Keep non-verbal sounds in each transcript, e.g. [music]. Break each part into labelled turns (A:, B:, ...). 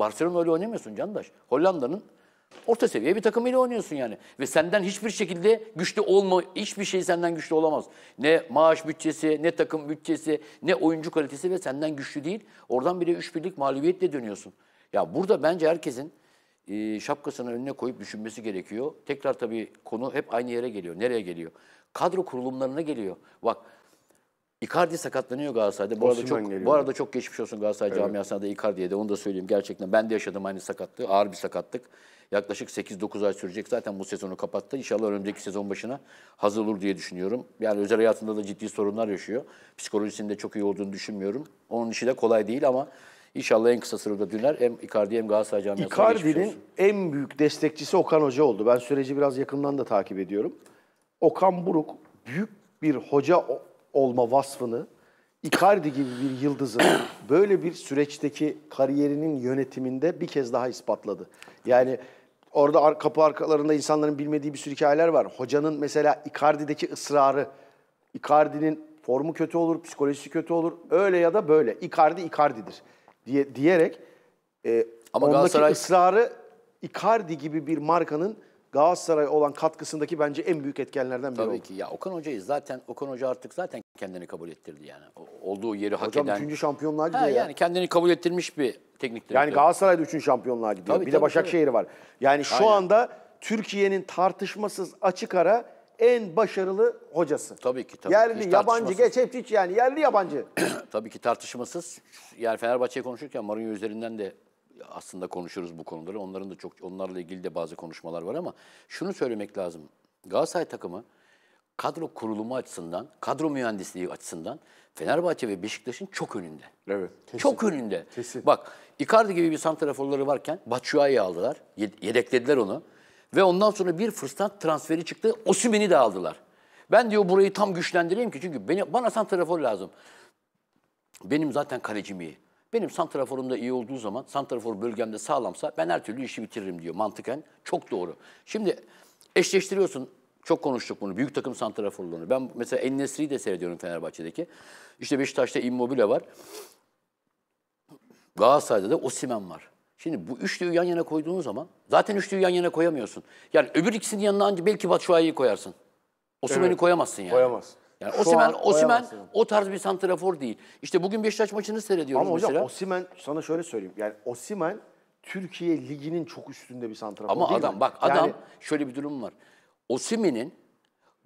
A: Barcelona öyle oynamıyorsun Candaş. Hollanda'nın orta seviye bir takımıyla oynuyorsun yani. Ve senden hiçbir şekilde güçlü olma, hiçbir şey senden güçlü olamaz. Ne maaş bütçesi, ne takım bütçesi, ne oyuncu kalitesi ve senden güçlü değil. Oradan bile üç birlik mağlubiyetle dönüyorsun. Ya burada bence herkesin e, şapkasını önüne koyup düşünmesi gerekiyor. Tekrar tabii konu hep aynı yere geliyor. Nereye geliyor? Kadro kurulumlarına geliyor. Bak Icardi sakatlanıyor Galatasaray'da. Bu arada çok
B: geliyor.
A: bu arada çok geçmiş olsun Galatasaray camiasına da Icardi'ye de onu da söyleyeyim. Gerçekten ben de yaşadım aynı sakatlığı. Ağır bir sakatlık. Yaklaşık 8-9 ay sürecek. Zaten bu sezonu kapattı. İnşallah önümüzdeki sezon başına hazır olur diye düşünüyorum. Yani özel hayatında da ciddi sorunlar yaşıyor. Psikolojisinde çok iyi olduğunu düşünmüyorum. Onun işi de kolay değil ama inşallah en kısa sürede döner. Hem Icardi hem Galatasaray camiasına
B: Icardi'nin en büyük destekçisi Okan Hoca oldu. Ben süreci biraz yakından da takip ediyorum. Okan Buruk büyük bir hoca olma vasfını Icardi gibi bir yıldızın [clears throat] böyle bir süreçteki kariyerinin yönetiminde bir kez daha ispatladı. Yani orada ar- kapı arkalarında insanların bilmediği bir sürü hikayeler var. Hocanın mesela Icardi'deki ısrarı, Icardi'nin formu kötü olur, psikolojisi kötü olur. Öyle ya da böyle. Icardi Icardi'dir diye diyerek e,
A: Ama
B: ondaki
A: Galatasaray-
B: ısrarı Icardi gibi bir markanın Galatasaray olan katkısındaki bence en büyük etkenlerden biri
A: Tabii
B: oldu.
A: ki. Ya Okan Hoca'yı zaten Okan Hoca artık zaten kendini kabul ettirdi yani. Olduğu yeri hak
B: Hocam
A: eden.
B: üçüncü şampiyonluğa gidiyor
A: Ha,
B: ya.
A: yani kendini kabul ettirmiş bir teknik direktör.
B: Yani Galatasaray'da üçüncü şampiyonluğa gidiyor.
A: Tabii,
B: bir de
A: tabii,
B: Başakşehir'i var. Yani şu
A: Aynen.
B: anda Türkiye'nin tartışmasız açık ara en başarılı hocası.
A: Tabii ki, tabii
B: Yerli.
A: Hiç
B: yabancı, geç hep hiç yani yerli yabancı. [clears throat]
A: Tabii ki tartışmasız. Yani Fenerbahçe'yi konuşurken Mourinho üzerinden de aslında konuşuruz bu konuları. Onların da çok onlarla ilgili de bazı konuşmalar var ama şunu söylemek lazım. Galatasaray takımı kadro kurulumu açısından, kadro mühendisliği açısından Fenerbahçe ve Beşiktaş'ın çok önünde.
B: Evet.
A: Çok önünde.
B: Kesin.
A: Bak Icardi gibi bir santraforları varken Batshuayi'yi aldılar. ye- Yedeklediler onu. Ve ondan sonra bir fırsat transferi çıktı. Osimhen'i de aldılar. Ben diyor burayı tam güçlendireyim ki çünkü beni, bana santrafor lazım. Benim zaten kalecim iyi. Benim santraforum da iyi olduğu zaman, santrafor bölgemde sağlamsa ben her türlü işi bitiririm diyor mantıken. Çok doğru. Şimdi eşleştiriyorsun, çok konuştuk bunu, büyük takım santraforluğunu. Ben mesela En-Nesyri'yi de seyrediyorum Fenerbahçe'deki. İşte Beşiktaş'ta Immobile var. Galatasaray'da da Osimhen var. Şimdi bu üçlüyü yan yana koyduğun zaman zaten üçlüyü yan yana koyamıyorsun. Yani öbür ikisinin yanına ancak belki Batshuayi'yi koyarsın. Osimhen'i
B: Evet.
A: koyamazsın yani.
B: Koyamaz.
A: Yani
B: Şu
A: Osimhen
B: koyamazsın.
A: o tarz bir santrafor değil. İşte bugün Beşiktaş maçını seyrediyoruz
B: Ama hocam
A: mesela.
B: Osimen sana şöyle söyleyeyim. Yani Osimen Türkiye liginin çok üstünde bir santrafor
A: Ama
B: değil
A: adam
B: mi?
A: bak
B: Yani
A: adam şöyle bir durum var. Osimhen'in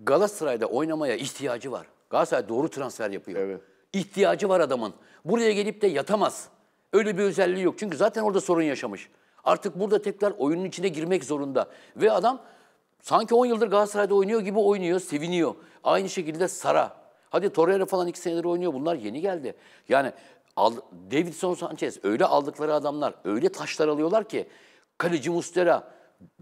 A: Galatasaray'da oynamaya ihtiyacı var. Galatasaray doğru transfer yapıyor.
B: Evet.
A: İhtiyacı var adamın. Buraya gelip de yatamaz. Öyle bir özelliği yok. Çünkü zaten orada sorun yaşamış. Artık burada tekrar oyunun içine girmek zorunda. Ve adam sanki 10 yıldır Galatasaray'da oynuyor gibi oynuyor, seviniyor. Aynı şekilde Sara. Hadi Torreira falan iki senedir oynuyor. Bunlar yeni geldi. Yani Davidson Sanchez öyle aldıkları adamlar öyle taşlar alıyorlar ki kaleci Mustera,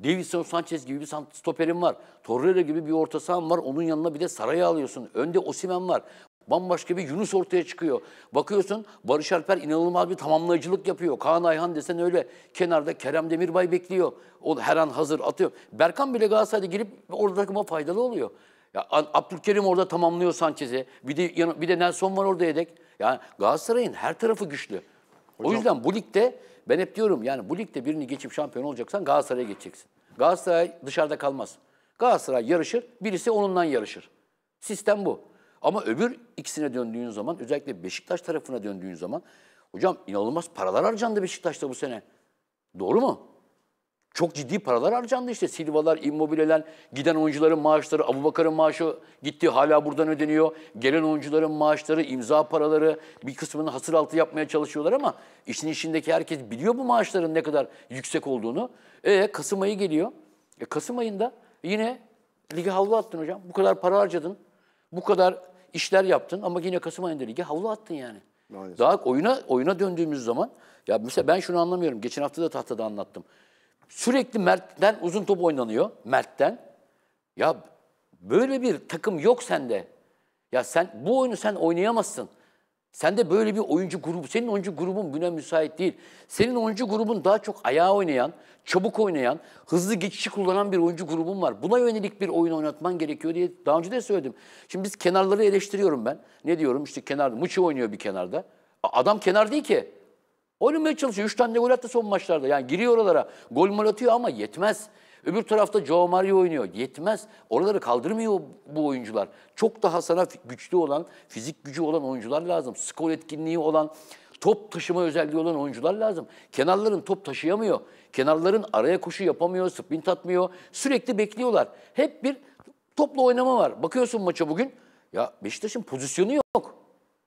A: Davidson Sanchez gibi bir stoperin var. Torreira gibi bir orta sahan var. Onun yanına bir de Saray'ı alıyorsun. Önde Osimen var. Bambaşka bir Yunus ortaya çıkıyor. Bakıyorsun Barış Alper inanılmaz bir tamamlayıcılık yapıyor. Kaan Ayhan desen öyle. Kenarda Kerem Demirbay bekliyor. O her an hazır atıyor. Berkan bile Galatasaray'da girip orada takıma faydalı oluyor. Ya Abdülkerim orada tamamlıyor Sanchez'i. Bir de bir de Nelson var orada yedek. Yani Galatasaray'ın her tarafı güçlü. O yüzden bu ligde ben hep diyorum yani bu ligde birini geçip şampiyon olacaksan Galatasaray'a geçeceksin. Galatasaray dışarıda kalmaz. Galatasaray yarışır, birisi onundan yarışır. Sistem bu. Ama öbür ikisine döndüğün zaman, özellikle Beşiktaş tarafına döndüğün zaman, hocam inanılmaz paralar harcandı Beşiktaş'ta bu sene. Doğru mu? Çok ciddi paralar harcandı işte. Silvalar, immobileler, giden oyuncuların maaşları, Abubakar'ın maaşı gitti hala buradan ödeniyor. Gelen oyuncuların maaşları, imza paraları bir kısmını hasır altı yapmaya çalışıyorlar ama işin içindeki herkes biliyor bu maaşların ne kadar yüksek olduğunu. E Kasım ayı geliyor. E Kasım ayında yine lige havlu attın hocam. Bu kadar para harcadın. Bu kadar işler yaptın ama yine Kasım ayında lige havlu attın yani.
B: Maalesef.
A: Daha oyuna oyuna döndüğümüz zaman ya mesela ben şunu anlamıyorum. Geçen hafta da tahtada anlattım. Sürekli Mert'ten uzun top oynanıyor. Mert'ten. Ya böyle bir takım yok sende. Ya sen bu oyunu sen oynayamazsın. Sende böyle bir oyuncu grubu, senin oyuncu grubun buna müsait değil. Senin oyuncu grubun daha çok ayağa oynayan, çabuk oynayan, hızlı geçişi kullanan bir oyuncu grubun var. Buna yönelik bir oyun oynatman gerekiyor diye daha önce de söyledim. Şimdi biz kenarları eleştiriyorum ben. Ne diyorum? İşte kenarda, Muçi oynuyor bir kenarda. Adam kenar değil ki. Oynamaya çalışıyor. Üç tane gol attı son maçlarda. Yani giriyor oralara. Gol mol atıyor ama yetmez. Öbür tarafta Joe Mario oynuyor. Yetmez. Oraları kaldırmıyor bu oyuncular. Çok daha sana güçlü olan, fizik gücü olan oyuncular lazım. Skor etkinliği olan, top taşıma özelliği olan oyuncular lazım. Kenarların top taşıyamıyor. Kenarların araya koşu yapamıyor, sprint atmıyor. Sürekli bekliyorlar. Hep bir topla oynama var. Bakıyorsun maça bugün. Ya Beşiktaş'ın pozisyonu yok.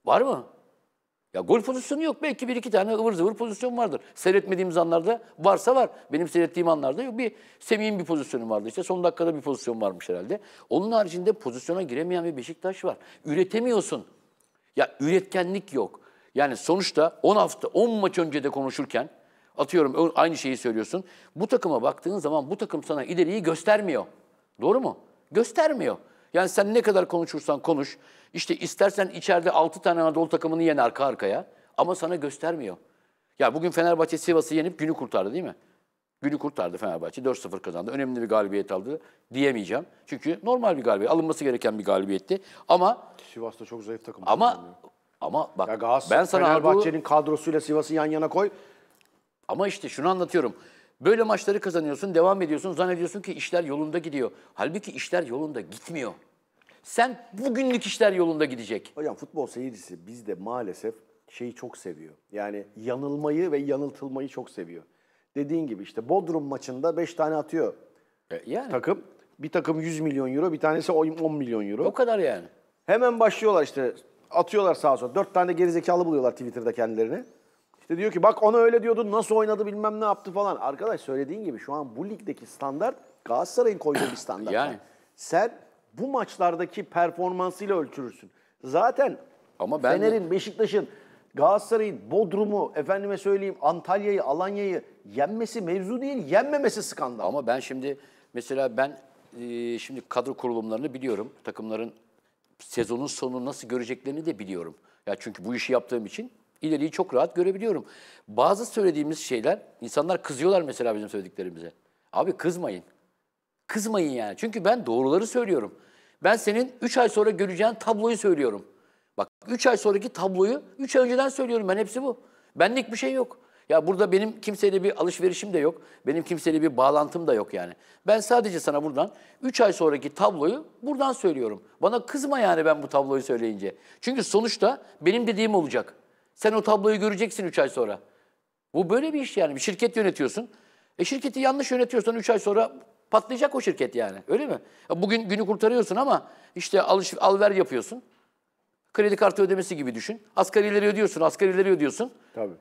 A: Var mı? Ya gol pozisyonu yok. Belki bir iki tane ıvır zıvır pozisyon vardır. Seyretmediğimiz anlarda varsa var. Benim seyrettiğim anlarda yok. Bir Semih'in bir pozisyonu vardı. İşte son dakikada bir pozisyon varmış herhalde. Onun haricinde pozisyona giremeyen bir Beşiktaş var. Üretemiyorsun. Ya üretkenlik yok. Yani sonuçta 10 hafta, 10 maç önce de konuşurken atıyorum aynı şeyi söylüyorsun. Bu takıma baktığın zaman bu takım sana ileriyi göstermiyor. Doğru mu? Göstermiyor. Yani sen ne kadar konuşursan konuş. İşte istersen içeride 6 tane Anadolu takımını yen arka arkaya ama sana göstermiyor. Ya bugün Fenerbahçe Sivas'ı yenip günü kurtardı değil mi? Günü kurtardı Fenerbahçe. 4-0 kazandı. Önemli bir galibiyet aldı diyemeyeceğim. Çünkü normal bir galibiyet. Alınması gereken bir galibiyetti. Ama
B: Sivas'ta çok zayıf takım.
A: ama ama bak
B: ya
A: ben sana
B: Fenerbahçe'nin kadrosuyla Sivas'ı yan yana koy.
A: ama işte şunu anlatıyorum. Böyle maçları kazanıyorsun, devam ediyorsun, zannediyorsun ki işler yolunda gidiyor. Halbuki işler yolunda gitmiyor. Sen bugünlük işler yolunda gidecek.
B: Hocam futbol seyircisi bizde maalesef şeyi çok seviyor. Yani yanılmayı ve yanıltılmayı çok seviyor. Dediğin gibi işte Bodrum maçında 5 tane atıyor
A: E, Yani
B: takım. Bir takım 100 milyon euro, bir tanesi 10 milyon euro.
A: o kadar yani.
B: Hemen başlıyorlar işte atıyorlar sağa sola. Dört tane gerizekalı buluyorlar Twitter'da kendilerini. İşte diyor ki bak ona öyle diyordun nasıl oynadı bilmem ne yaptı falan. Arkadaş söylediğin gibi şu an bu ligdeki standart Galatasaray'ın koyduğu bir standart.
A: Yani.
B: Sen bu maçlardaki performansıyla ölçülürsün. Zaten
A: Ama ben
B: Fener'in, Beşiktaş'ın, Galatasaray'ın Bodrum'u, efendime söyleyeyim Antalya'yı, Alanya'yı yenmesi mevzu değil, yenmemesi skandal.
A: Ama ben şimdi mesela ben e, şimdi kadro kurulumlarını biliyorum. Takımların sezonun sonu nasıl göreceklerini de biliyorum. Ya çünkü bu işi yaptığım için ileriyi çok rahat görebiliyorum. Bazı söylediğimiz şeyler insanlar kızıyorlar mesela bizim söylediklerimize. Abi kızmayın. Kızmayın yani. Çünkü ben doğruları söylüyorum. Ben senin 3 ay sonra göreceğin tabloyu söylüyorum. Bak 3 ay sonraki tabloyu 3 ay önceden söylüyorum ben hepsi bu. Benlik bir şey yok. Ya burada benim kimseyle bir alışverişim de yok. Benim kimseyle bir bağlantım da yok yani. Ben sadece sana buradan 3 ay sonraki tabloyu buradan söylüyorum. Bana kızma yani ben bu tabloyu söyleyince. Çünkü sonuçta benim dediğim olacak. Sen o tabloyu göreceksin 3 ay sonra. Bu böyle bir iş yani. Bir şirket yönetiyorsun. E şirketi yanlış yönetiyorsan 3 ay sonra patlayacak o şirket yani. Öyle mi? Ya Bugün günü kurtarıyorsun ama işte alış, alver yapıyorsun. Kredi kartı ödemesi gibi düşün. Asgarileri ödüyorsun, asgarileri ödüyorsun.
B: Tabii.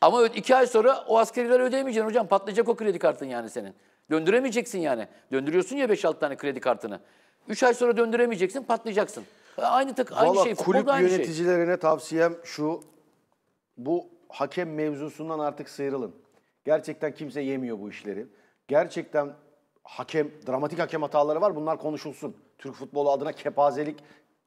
A: Ama iki ay sonra o asgarileri ödeyemeyeceksin hocam. Patlayacak o kredi kartın yani senin. Döndüremeyeceksin yani. Döndürüyorsun ya 5-6 tane kredi kartını. 3 ay sonra döndüremeyeceksin, patlayacaksın. Aynı tak aynı
B: Valla
A: şey.
B: kulüp
A: aynı şey.
B: yöneticilerine tavsiyem şu. Bu hakem mevzusundan artık sıyrılın. Gerçekten kimse yemiyor bu işleri. Gerçekten hakem, dramatik hakem hataları var. Bunlar konuşulsun. Türk futbolu adına kepazelik,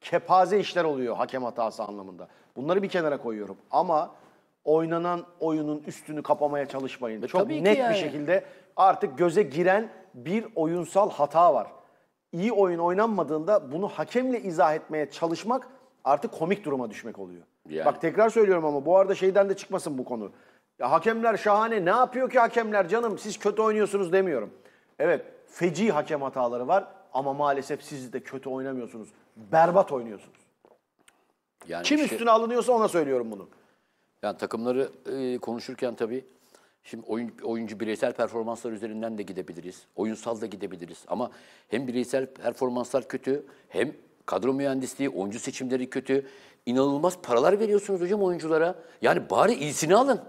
B: kepaze işler oluyor hakem hatası anlamında. Bunları bir kenara koyuyorum. Ama oynanan oyunun üstünü kapamaya çalışmayın. Çok
A: tabii ki
B: net
A: yani.
B: bir şekilde artık göze giren bir oyunsal hata var. İyi oyun oynanmadığında bunu hakemle izah etmeye çalışmak artık komik duruma düşmek oluyor.
A: Yani.
B: Bak tekrar söylüyorum ama bu arada şeyden de çıkmasın bu konu. Ya hakemler şahane. Ne yapıyor ki hakemler canım? Siz kötü oynuyorsunuz demiyorum. Evet, feci hakem hataları var ama maalesef siz de kötü oynamıyorsunuz. Berbat oynuyorsunuz.
A: Yani
B: Kim
A: işte-
B: üstüne alınıyorsa ona söylüyorum bunu.
A: Yani takımları e, konuşurken tabii şimdi oyun, oyuncu bireysel performanslar üzerinden de gidebiliriz. Oyunsal da gidebiliriz. Ama hem bireysel performanslar kötü hem kadro mühendisliği, oyuncu seçimleri kötü. İnanılmaz paralar veriyorsunuz hocam oyunculara. Yani bari iyisini alın.